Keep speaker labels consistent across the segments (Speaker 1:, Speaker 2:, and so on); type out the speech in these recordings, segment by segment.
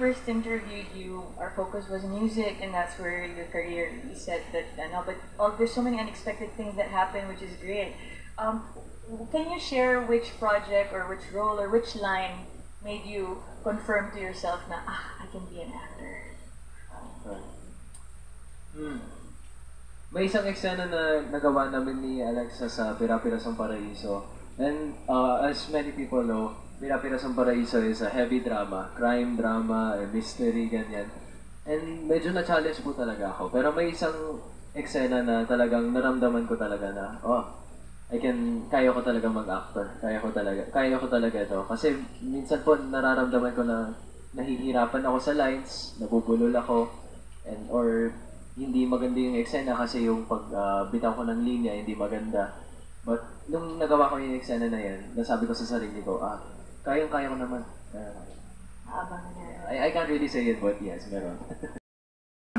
Speaker 1: first interviewed you, our focus was music, and that's where your career. You said that, ano, but oh, there's so many unexpected things that happen, which is great. Um, can you share which project or which role or which line made you confirm to yourself na ah, I can be an actor?
Speaker 2: Hmm. May isang eksena na nagawa namin ni Alexa sa Pira-Pirasong Paraiso. And uh, as many people know, Pira-Pirasong Paraiso is a heavy drama. Crime drama, eh, mystery, ganyan. And medyo na-challenge po talaga ako. Pero may isang eksena na talagang naramdaman ko talaga na, oh, I can, kaya ko talaga mag-actor. Kaya ko talaga, kaya ko talaga ito. Kasi minsan po nararamdaman ko na nahihirapan ako sa lines, nabubulol ako, and or hindi maganda yung eksena kasi yung pag uh, bitaw ko ng linya hindi maganda. But nung nagawa ko yung eksena na yan, nasabi ko sa sarili ko, ah, kayang-kaya ko naman. Uh,
Speaker 1: Abangan na.
Speaker 2: I, I can't really say it, but yes, meron.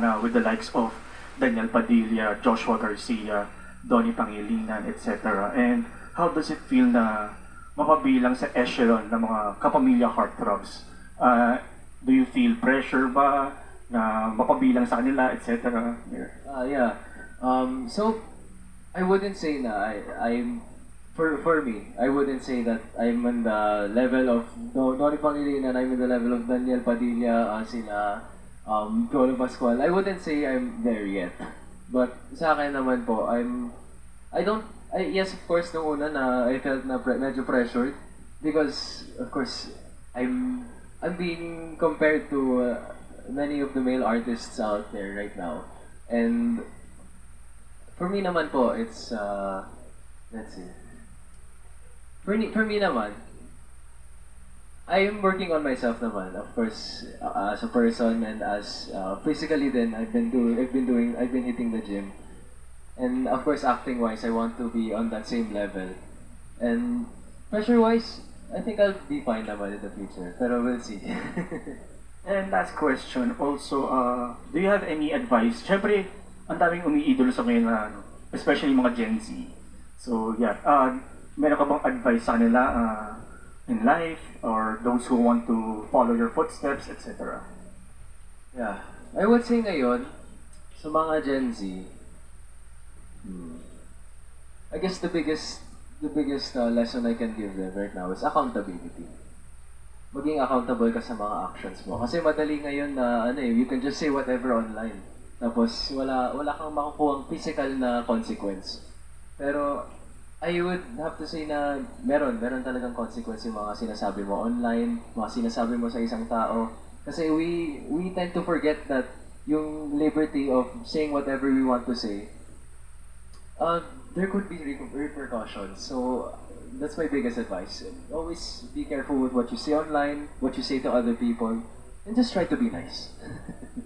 Speaker 3: na with the likes of Daniel Padilla, Joshua Garcia, Donnie Pangilinan, etc. And how does it feel na mapabilang sa echelon ng mga kapamilya heartthrobs? Uh, do you feel pressure ba na mapabilang sa kanila, etc.? Yeah.
Speaker 2: Uh, yeah. Um, so, I wouldn't say na I, I'm, for, for me, I wouldn't say that I'm on the level of no, Nori Pangilinan, I'm in the level of Daniel Padilla, uh, sila, um, Polo Pascual. I wouldn't say I'm there yet. But sa akin naman po, I'm, I don't, I, yes, of course, nung una na I felt na pre, medyo pressured because, of course, I'm, I'm being compared to uh, many of the male artists out there right now. And for me naman po, it's, uh, let's see. For, me- for me naman, I'm working on myself naman, of course, uh, as a person and as uh, physically then I've been doing I've been doing I've been hitting the gym. And of course acting wise I want to be on that same level. And pressure wise, I think I'll be fine naman in the future. Pero we'll see.
Speaker 3: And last question, also, uh, do you have any advice? Siyempre, ang daming umiidolo sa ngayon na, ano, especially mga Gen Z. So, yeah, uh, meron ka bang advice sa kanila uh, in life or those who want to follow your footsteps, etc.?
Speaker 2: Yeah. I would say ngayon, sa mga Gen Z, hmm, I guess the biggest the biggest uh, lesson I can give them right now is accountability. Maging accountable ka sa mga actions mo. Kasi madali ngayon na ano eh, you can just say whatever online. Tapos wala wala kang makukuha physical na consequence. Pero I would have to say na meron, meron talagang consequence yung mga sinasabi mo online, mga sinasabi mo sa isang tao. Kasi we we tend to forget that yung liberty of saying whatever we want to say, uh, there could be re- repercussions. So that's my biggest advice. Always be careful with what you say online, what you say to other people, and just try to be nice.